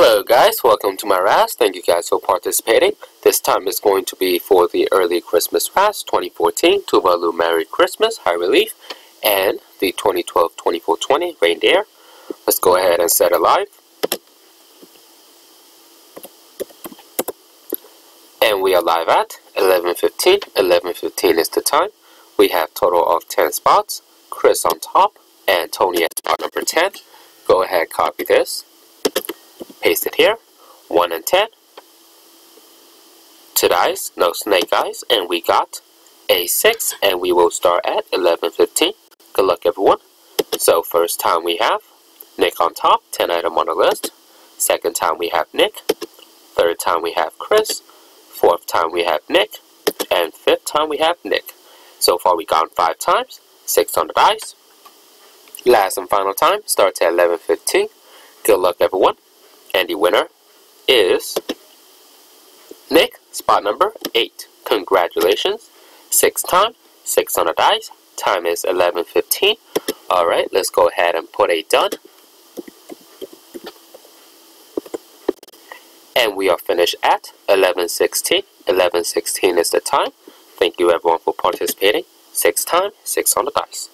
Hello guys, welcome to my razz. Thank you guys for participating. This time is going to be for the early Christmas razz 2014 Tuvalu Merry Christmas High Relief and the 2012-2420 Reindeer. Let's go ahead and set it live. And we are live at 11.15. 11.15 is the time. We have total of 10 spots. Chris on top and Tony at spot number 10. Go ahead, copy this paste it here. 1 and 10 two dice no snake eyes. And we got a 6 and we will start at 11.15 good luck everyone. So first time we have Nick on top 10 item on the list. Second time we have Nick. Third time we have Chris. Fourth time we have Nick. And fifth time we have Nick. So far we gone five times. Six on the dice. Last and final time starts at 11.15 good luck everyone and the winner is Nick, spot number 8. Congratulations. Six time, 6 on the dice. Time is 11.15. Alright, let's go ahead and put a done. And we are finished at 11.16. 11.16 is the time. Thank you everyone for participating. Six time, 6 on the dice.